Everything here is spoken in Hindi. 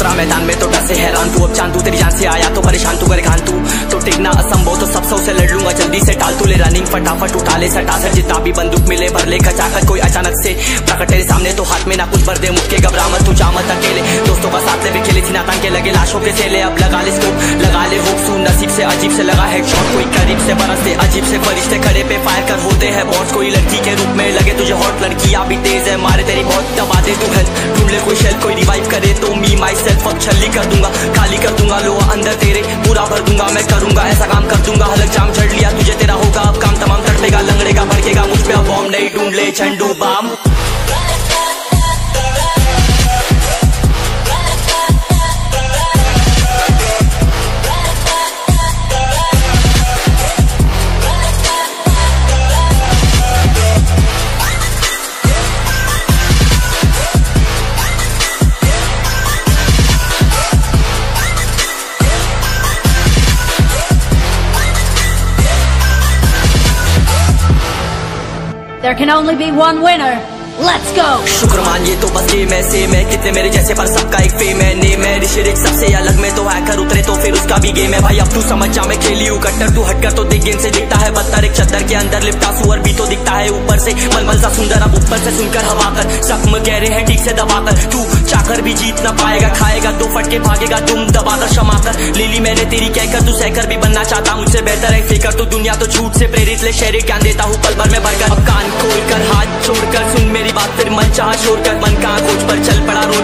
उतरा मैदान में तो डर से हैरान तू। अब चांदू तेरी जान से आया तो परेशान तू कर खान तो टिकना असंभव तो सब सौ से लड़ लूँगा। जल्दी से टाल तू ले रनिंग फटाफट उठा ले, सटा सर। जितना भी बंदूक मिले, भर ले खचाकर कोई अचानक से प्रकट तेरे सामने तो हाथ में ना कुछ भर दे। मुक्के घबरा तू जामत अकेले। दोस्तों का साथ ले खेले थी के लगे, लाशों के सेले अब लगा ले लगा ले होप सू नसीब से, अजीब से लगा है शॉट कोई करीब से बरसते अजीब से, फरिश्ते खड़े पे फायर कर होते हैं बॉस कोई लड़की के रूप में लगे तुझे हॉट लड़कियाँ भी तेज है, मारे तेरी बहुत दबा दे तू हेल्थ ढूंढ ले कोई शेल कोई रिवाइव करे तो मी माई सेल्फ अब छली कर दूँगा, खाली कर दूँगा लो अंदर तेरे दूँगा, मैं करूँगा, ऐसा काम कर दूँगा। हलक जाम चढ़ लिया, तुझे तेरा होगा। अब काम तमाम तड़पेगा, लंगड़ेगा, भड़केगा, मुझ पे अब बॉम्ब नहीं ढूंढ ले Zandu balm There can only be one winner. Let's go! शुक्र मानिए तो बस गेम है सेम है। कितने मेरे जैसे पर सबका एक फेम है नेम है। ऋषि सबसे अलग में तो हैकर उतरे तो फिर उसका भी गेम है। भाई, अब तू समझ जा, मैं खेली हूँ कट्टर तू हटकर तो देख गेम से दिखता है पत्थर। एक चद्दर के अंदर लिपटा, सुअर भी तो दिखता है ऊपर से। मलमल सा सुंदर, अब ऊपर से सुनकर हवा कर। जख्म गहरे हैं ठीक से दबाकर तू चाकर भी जीत ना पाएगा, खाएगा, दो फटके भागेगा तुम दबाकर क्षमा कर। लीली, मैंने तेरी कहकर तू सहकर भी बनना चाहता मुझसे बेहतर है फिकर तू दुनिया तो झूठ से प्रेरित ले। शहरी ज्ञान देता हूँ, पल भर में भरकर। कान खोल कर हाथ छोड़कर सुन मेरी बात, फिर मन चाह शोर कर मन कहा खोज पर, चल पड़ा रोड